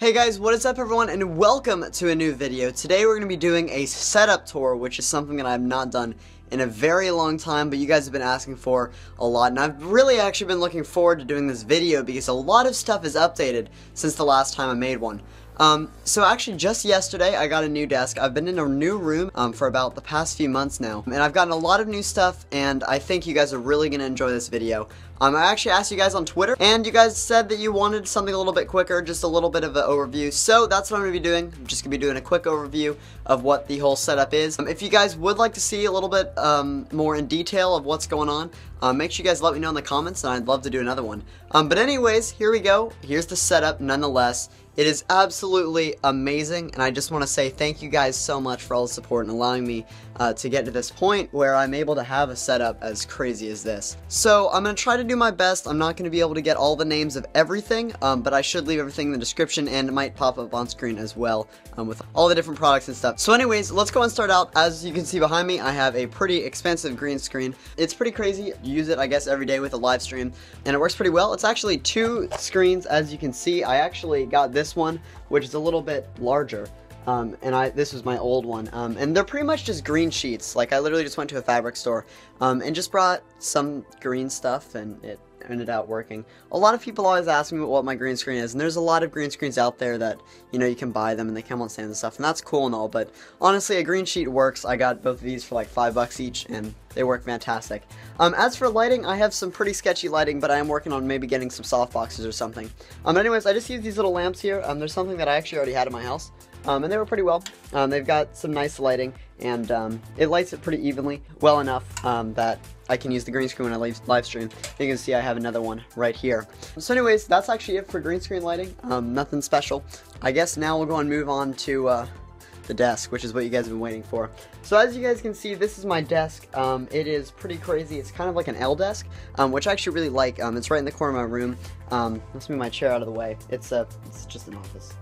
Hey guys, what is up everyone and welcome to a new video. Today we're going to be doing a setup tour, which is something that I have not done in a very long time, but you guys have been asking for a lot, and I've really actually been looking forward to doing this video because a lot of stuff is updated since the last time I made one. Um, so actually just yesterday I got a new desk. I've been in a new room um, for about the past few months now, and I've gotten a lot of new stuff, and I think you guys are really going to enjoy this video. Um, I actually asked you guys on Twitter, and you guys said that you wanted something a little bit quicker, just a little bit of an overview. So that's what I'm going to be doing. I'm just going to be doing a quick overview of what the whole setup is. Um, if you guys would like to see a little bit um, more in detail of what's going on, um, make sure you guys let me know in the comments, and I'd love to do another one. Um, but anyways, here we go. Here's the setup, nonetheless. It is absolutely amazing, and I just want to say thank you guys so much for all the support and allowing me uh, to get to this point where I'm able to have a setup as crazy as this. So I'm going to try to do my best. I'm not going to be able to get all the names of everything, um, but I should leave everything in the description, and it might pop up on screen as well um, with all the different products and stuff. So anyways, let's go and start out. As you can see behind me, I have a pretty expensive green screen. It's pretty crazy. use it, I guess, every day with a live stream, and it works pretty well. It's actually two screens, as you can see. I actually got this one, which is a little bit larger. Um, and I this was my old one. Um, and they're pretty much just green sheets. Like I literally just went to a fabric store um, and just brought some green stuff, and it ended out working. A lot of people always ask me what my green screen is, and there's a lot of green screens out there that, you know, you can buy them and they come on stands and stuff, and that's cool and all, but honestly, a green sheet works. I got both of these for like five bucks each, and they work fantastic. Um, as for lighting, I have some pretty sketchy lighting, but I am working on maybe getting some soft boxes or something. Um, anyways, I just use these little lamps here. Um, there's something that I actually already had in my house, um, and they were pretty well. Um, they've got some nice lighting, and um, it lights it pretty evenly, well enough um, that I can use the green screen when I live stream. You can see I have another one right here. So anyways, that's actually it for green screen lighting. Um, nothing special. I guess now we'll go and move on to uh, the desk, which is what you guys have been waiting for. So as you guys can see, this is my desk. Um, it is pretty crazy. It's kind of like an L desk, um, which I actually really like. Um, it's right in the corner of my room. Um, let's move my chair out of the way. It's, uh, it's just an office.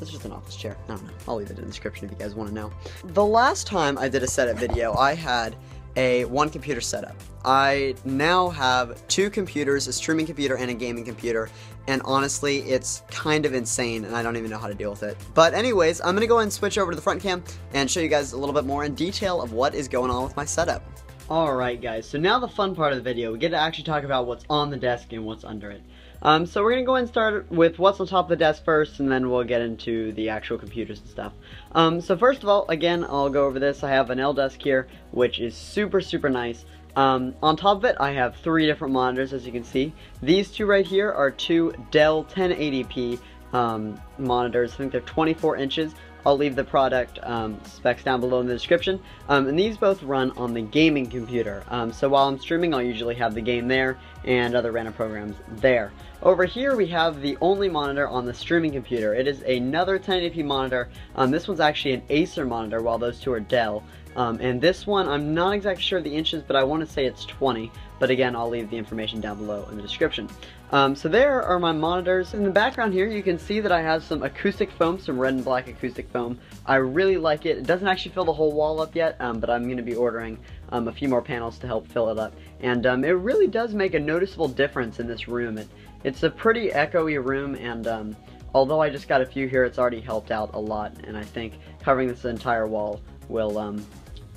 It's just an office chair. I don't know. I'll leave it in the description if you guys want to know. The last time I did a setup video, I had a one computer setup. I now have two computers, a streaming computer and a gaming computer, and honestly, it's kind of insane, and I don't even know how to deal with it. But anyways, I'm gonna go and switch over to the front cam and show you guys a little bit more in detail of what is going on with my setup. Alright guys, so now the fun part of the video, we get to actually talk about what's on the desk and what's under it. Um, so we're going to go and start with what's on top of the desk first, and then we'll get into the actual computers and stuff. Um, so first of all, again, I'll go over this. I have an L desk here, which is super, super nice. Um, on top of it, I have three different monitors, as you can see. These two right here are two Dell 1080p um, monitors. I think they're 24 inches. I'll leave the product um, specs down below in the description. Um, and these both run on the gaming computer. Um, so while I'm streaming, I'll usually have the game there and other random programs there. Over here, we have the only monitor on the streaming computer. It is another 1080p monitor. Um, this one's actually an Acer monitor, while those two are Dell. Um, and this one, I'm not exactly sure the inches, but I want to say it's 20. But again, I'll leave the information down below in the description. Um, so there are my monitors. In the background here, you can see that I have some acoustic foam, some red and black acoustic foam. I really like it. It doesn't actually fill the whole wall up yet, um, but I'm going to be ordering um, a few more panels to help fill it up. And um, it really does make a noticeable difference in this room. It, it's a pretty echoey room, and um, although I just got a few here, it's already helped out a lot. And I think covering this entire wall will um,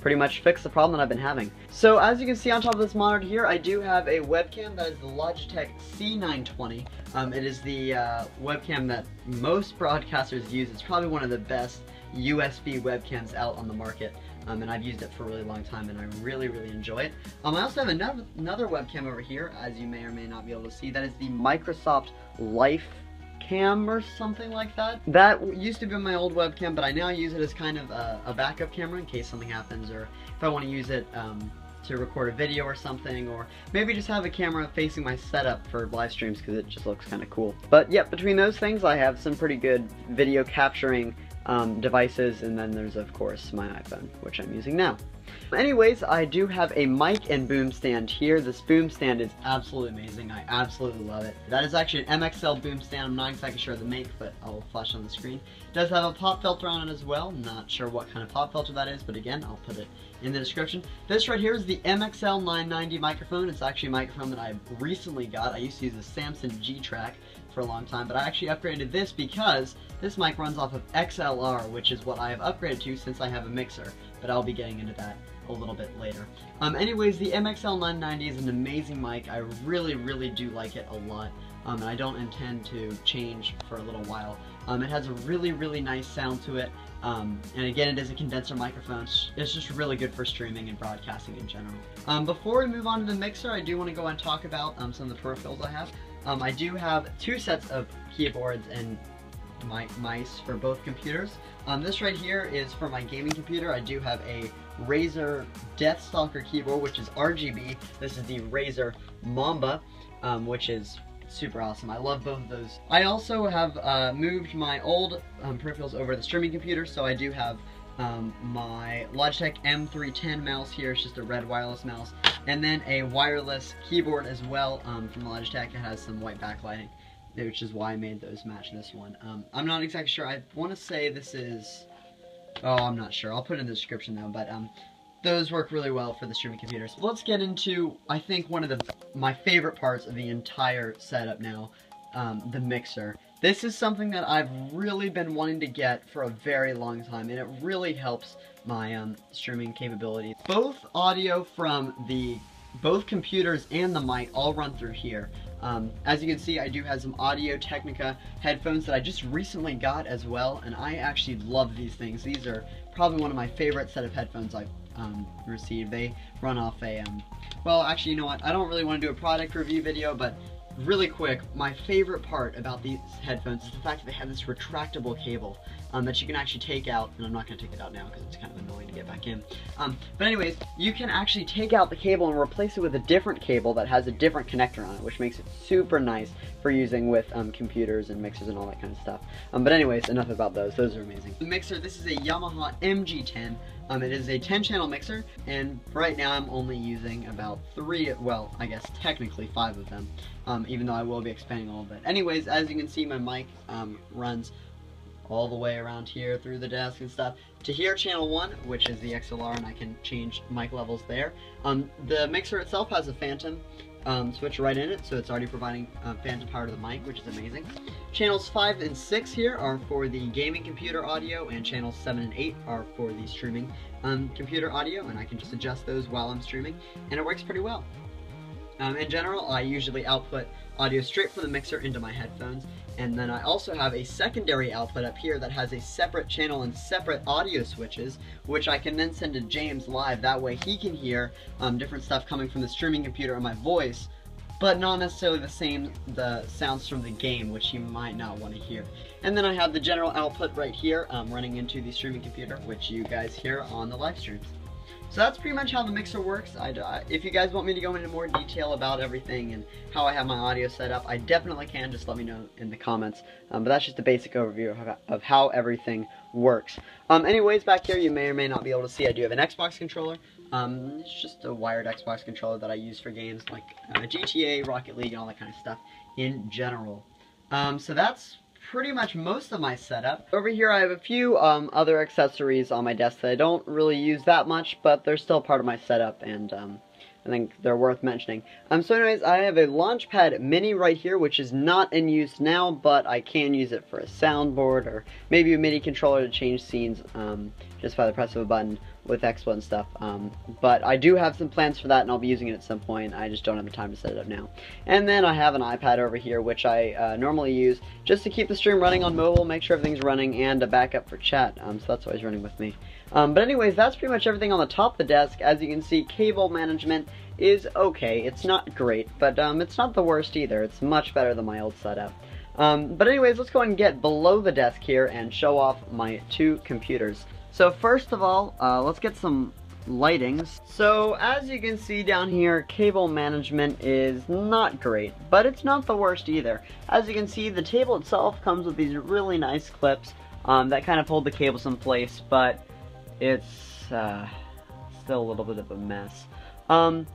pretty much fix the problem that I've been having. So as you can see on top of this monitor here, I do have a webcam that is the Logitech C920. Um, it is the uh, webcam that most broadcasters use. It's probably one of the best USB webcams out on the market. Um, and I've used it for a really long time and I really, really enjoy it. Um, I also have another, another webcam over here, as you may or may not be able to see. That is the Microsoft Life cam or something like that. That used to be my old webcam, but I now use it as kind of a, a backup camera in case something happens or if I want to use it um, to record a video or something, or maybe just have a camera facing my setup for live streams because it just looks kind of cool. But yeah, between those things, I have some pretty good video capturing um, devices, and then there's of course my iPhone, which I'm using now. Anyways, I do have a mic and boom stand here. This boom stand is absolutely amazing. I absolutely love it. That is actually an MXL boom stand. I'm not exactly sure of the make, but I'll flash on the screen. It does have a pop filter on it as well. Not sure what kind of pop filter that is, but again, I'll put it in the description. This right here is the MXL 990 microphone. It's actually a microphone that I recently got. I used to use a Samson G-Track for a long time, but I actually upgraded this because this mic runs off of XLR, which is what I have upgraded to since I have a mixer, but I'll be getting into that a little bit later. Um, anyways, the MXL 990 is an amazing mic. I really, really do like it a lot, um, and I don't intend to change for a little while. Um, it has a really, really nice sound to it, um, and again, it is a condenser microphone. It's just really good for streaming and broadcasting in general. Um, before we move on to the mixer, I do want to go and talk about um, some of the peripherals I have. Um, I do have two sets of keyboards and my mice for both computers. Um, this right here is for my gaming computer. I do have a Razer Deathstalker keyboard, which is RGB. This is the Razer Mamba, um, which is super awesome. I love both of those. I also have uh, moved my old um, peripherals over the streaming computer, so I do have um, my Logitech M310 mouse here. It's just a red wireless mouse. And then a wireless keyboard as well um, from Logitech. It has some white backlighting, which is why I made those match this one. Um, I'm not exactly sure. I want to say this is... Oh, I'm not sure. I'll put it in the description though, but um, those work really well for the streaming computers. Let's get into, I think, one of the my favorite parts of the entire setup now, um, the mixer. This is something that I've really been wanting to get for a very long time, and it really helps my um, streaming capabilities. Both audio from the both computers and the mic all run through here. Um, as you can see, I do have some Audio Technica headphones that I just recently got as well, and I actually love these things. These are probably one of my favorite set of headphones I've um, received. They run off a, um, well, actually, you know what? I don't really want to do a product review video, but really quick, my favorite part about these headphones is the fact that they have this retractable cable um, that you can actually take out, and I'm not going to take it out now because it's kind of annoying to get back in. Um, but anyways, you can actually take out the cable and replace it with a different cable that has a different connector on it, which makes it super nice for using with um, computers and mixers and all that kind of stuff. Um, but anyways, enough about those. Those are amazing. The mixer, this is a Yamaha MG10. Um, it is a 10 channel mixer, and right now I'm only using about three, well, I guess technically five of them, um, even though I will be expanding a little bit. Anyways, as you can see, my mic runs all the way around here through the desk and stuff. To here channel 1 which is the XLR and I can change mic levels there. Um, the mixer itself has a phantom um, switch right in it so it's already providing uh, phantom power to the mic which is amazing. Channels 5 and 6 here are for the gaming computer audio and channels 7 and 8 are for the streaming um, computer audio and I can just adjust those while I'm streaming and it works pretty well um, in general, I usually output audio straight from the mixer into my headphones, and then I also have a secondary output up here that has a separate channel and separate audio switches, which I can then send to James live. That way he can hear um, different stuff coming from the streaming computer and my voice, but not necessarily the same the sounds from the game, which he might not want to hear. And then I have the general output right here um, running into the streaming computer, which you guys hear on the live streams. So that's pretty much how the mixer works. I, uh, if you guys want me to go into more detail about everything and how I have my audio set up, I definitely can. Just let me know in the comments. Um, but that's just a basic overview of, of how everything works. Um, anyways, back here you may or may not be able to see I do have an Xbox controller. Um, it's just a wired Xbox controller that I use for games like uh, GTA, Rocket League, and all that kind of stuff in general. Um, so that's pretty much most of my setup. Over here I have a few um, other accessories on my desk that I don't really use that much, but they're still part of my setup, and um, I think they're worth mentioning. Um, so anyways, I have a Launchpad Mini right here, which is not in use now, but I can use it for a soundboard, or maybe a MIDI controller to change scenes um, just by the press of a button with XSplit and stuff. Um, but I do have some plans for that, and I'll be using it at some point. I just don't have the time to set it up now. And then I have an iPad over here, which I uh, normally use just to keep the stream running on mobile, make sure everything's running, and a backup for chat. Um, so that's always running with me. Um, but anyways, that's pretty much everything on the top of the desk. As you can see, cable management is okay. It's not great, but um, it's not the worst either. It's much better than my old setup. Um, but anyways, let's go ahead and get below the desk here and show off my two computers. So first of all, uh, let's get some lightings. So as you can see down here, cable management is not great, but it's not the worst either. As you can see, the table itself comes with these really nice clips um, that kind of hold the cables in place, but it's uh, still a little bit of a mess. Um,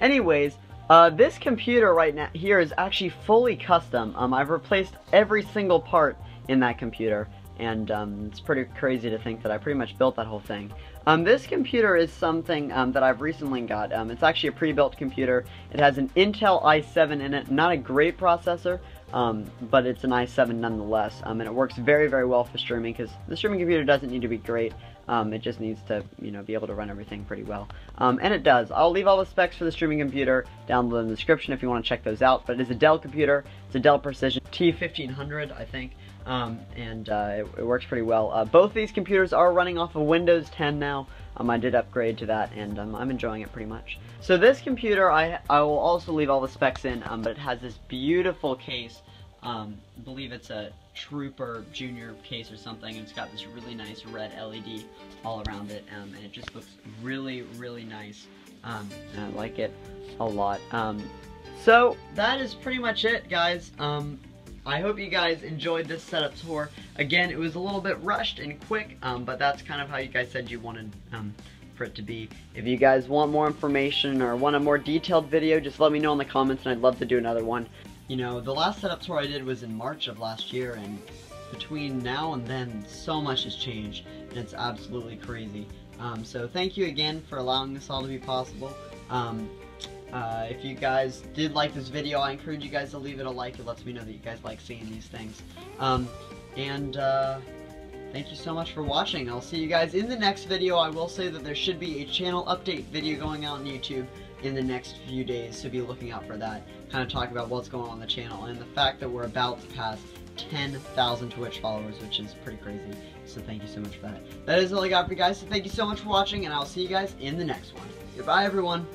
anyways, uh, this computer right now here is actually fully custom. Um, I've replaced every single part in that computer and um, it's pretty crazy to think that I pretty much built that whole thing. Um, this computer is something um, that I've recently got. Um, it's actually a pre-built computer. It has an Intel i7 in it, not a great processor, um, but it's an i7 nonetheless, um, and it works very, very well for streaming because the streaming computer doesn't need to be great. It just needs to, you know, be able to run everything pretty well. And it does. I'll leave all the specs for the streaming computer down below in the description if you want to check those out. But it is a Dell computer. It's a Dell Precision T1500, I think. Um, and uh, it, it, works pretty well. Uh, both these computers are running off of Windows 10 now. Um, I did upgrade to that, and um, I'm enjoying it pretty much. So this computer, I, I will also leave all the specs in, um, but it has this beautiful case. Um, I believe it's a Trooper Junior case or something. and It's got this really nice red LED all around it, um, and it just looks really, really nice. And I like it a lot. so that is pretty much it, guys. I hope you guys enjoyed this setup tour. Again, it was a little bit rushed and quick, um, but that's kind of how you guys said you wanted um, for it to be. If you guys want more information or want a more detailed video, just let me know in the comments and I'd love to do another one. You know, the last setup tour I did was in March of last year and between now and then, so much has changed and it's absolutely crazy. Um, so thank you again for allowing this all to be possible. Um, uh, if you guys did like this video, I encourage you guys to leave it a like. It lets me know that you guys like seeing these things. Um, and uh, thank you so much for watching. I'll see you guys in the next video. I will say that there should be a channel update video going out on YouTube in the next few days, so be looking out for that. Kind of talk about what's going on on the channel and the fact that we're about to pass 10,000 Twitch followers, which is pretty crazy. So thank you so much for that. That is all I got for you guys, so thank you so much for watching, and I'll see you guys in the next one. Goodbye, everyone.